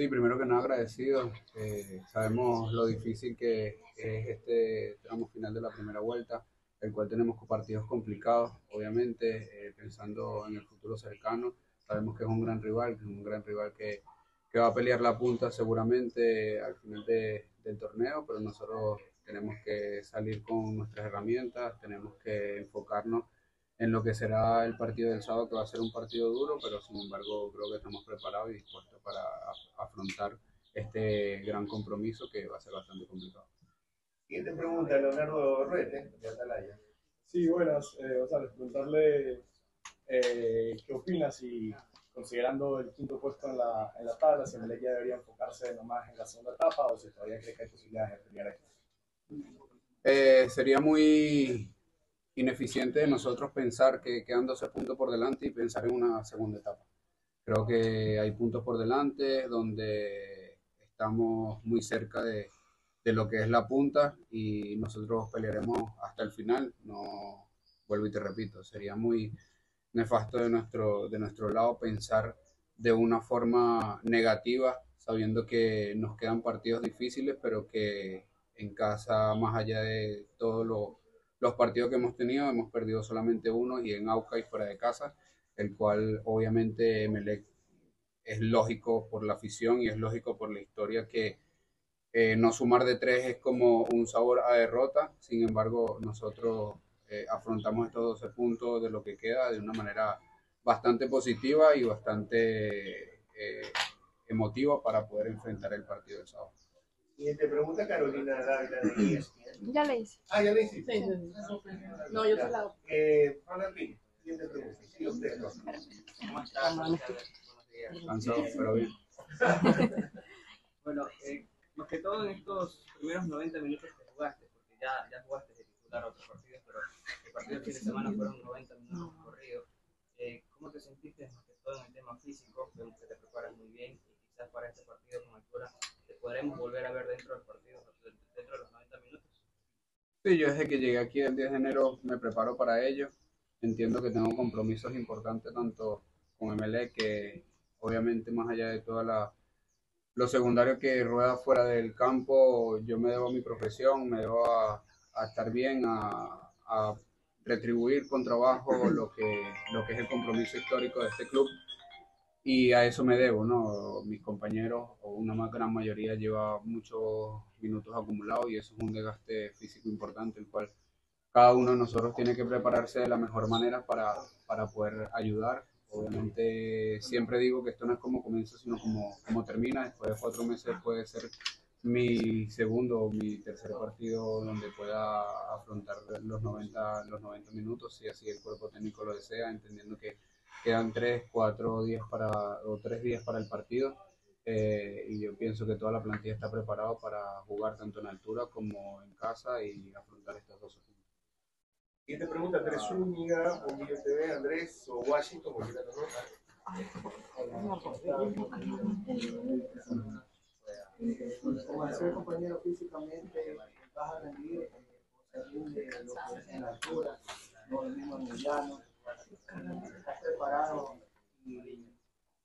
Sí, primero que nada agradecido. Eh, sabemos lo difícil que es este tramo final de la primera vuelta, el cual tenemos partidos complicados, obviamente, eh, pensando en el futuro cercano. Sabemos que es un gran rival, es un gran rival que, que va a pelear la punta seguramente al final de, del torneo, pero nosotros tenemos que salir con nuestras herramientas, tenemos que enfocarnos en lo que será el partido del sábado, que va a ser un partido duro, pero sin embargo creo que estamos preparados y dispuestos para afrontar este gran compromiso que va a ser bastante complicado. Siguiente pregunta, Leonardo Ruete, de Atalaya. Sí, buenas. Eh, González, preguntarle eh, qué opinas y considerando el quinto puesto en la, en la tabla, si Melec ya debería enfocarse nomás en la segunda etapa o si todavía cree que hay posibilidades de pelear esto. Eh, sería muy ineficiente de nosotros pensar que quedan 12 puntos por delante y pensar en una segunda etapa. Creo que hay puntos por delante donde estamos muy cerca de, de lo que es la punta y nosotros pelearemos hasta el final. No vuelvo y te repito, sería muy nefasto de nuestro, de nuestro lado pensar de una forma negativa, sabiendo que nos quedan partidos difíciles, pero que en casa, más allá de todos los partidos que hemos tenido, hemos perdido solamente uno y en Auca y fuera de casa, el cual obviamente Melec es lógico por la afición y es lógico por la historia que eh, no sumar de tres es como un sabor a derrota, sin embargo nosotros eh, afrontamos estos 12 puntos de lo que queda de una manera bastante positiva y bastante eh, emotiva para poder enfrentar el partido del sábado. Siguiente pregunta, Carolina Dávila de ESPN. Ya le hice. Ah, ya le hice. Sí, sí. No, yo te la hago. Eh, siguiente pregunta. Sí, usted. ¿Cómo estás? Buenos días. Cansado, pero bien. bueno, eh, más que todo en estos primeros 90 minutos que jugaste, porque ya, ya jugaste de titular otros partidos, pero el partido del fin de semana fueron 90 minutos corridos. Eh, ¿Cómo te sentiste más que todo en el tema físico? Vemos que te preparas muy bien y quizás para este partido podremos volver a ver dentro del partido, dentro de los 90 minutos. Sí, yo desde que llegué aquí el 10 de enero me preparo para ello. Entiendo que tengo compromisos importantes tanto con MLE que obviamente más allá de toda la lo secundario que rueda fuera del campo, yo me debo a mi profesión, me debo a, a estar bien, a, a, retribuir con trabajo lo que, lo que es el compromiso histórico de este club y a eso me debo, ¿no? Mis compañeros, o una más gran mayoría, lleva muchos minutos acumulados y eso es un desgaste físico importante, el cual cada uno de nosotros tiene que prepararse de la mejor manera para, para poder ayudar. Obviamente siempre digo que esto no es como comienza, sino como, como termina. Después de cuatro meses puede ser mi segundo o mi tercer partido donde pueda afrontar los 90, los 90 minutos, si así el cuerpo técnico lo desea, entendiendo que quedan tres, cuatro días para, o tres días para el partido. Eh, y yo pienso que toda la plantilla está preparada para jugar tanto en altura como en casa y afrontar estas dos puntos. Siguiente pregunta, Andrés Zúñiga, Unillo TV, Andrés o Washington, como quieran Como ser compañero físicamente, vas a rendir eh, de lo que es en la altura, no lo mismo en el llano estás preparado y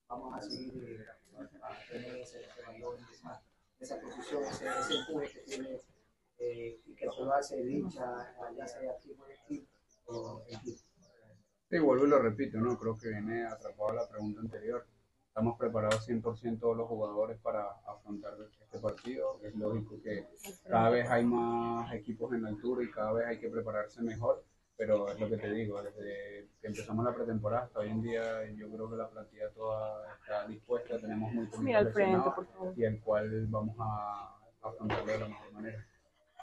vamos a seguir a tener ese, valor, esa, esa posición, ese, ese empuje que tiene eh, y que lo hace dicha, ya sea aquí por el o equipo. Sí, vuelvo y lo repito, ¿no? Creo que viene atrapado la pregunta anterior. Estamos preparados 100% todos los jugadores para afrontar este partido. Es lógico que cada vez hay más equipos en la altura y cada vez hay que prepararse mejor pero es lo que te digo, desde que empezamos la pretemporada hasta hoy en día yo creo que la plantilla toda está dispuesta, tenemos muy Mira al frente, por y el cual vamos a afrontarlo de la mejor manera.